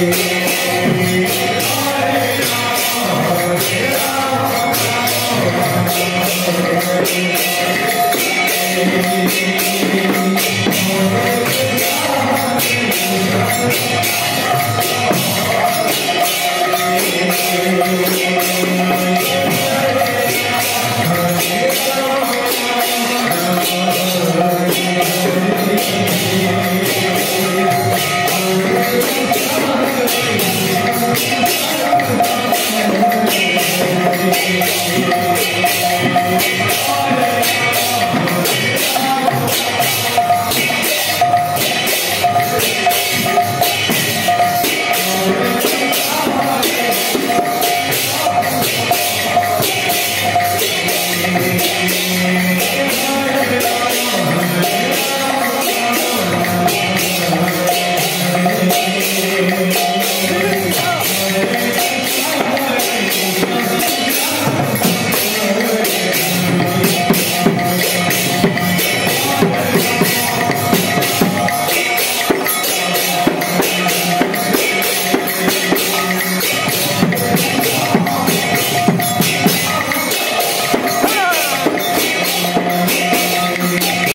Yeah.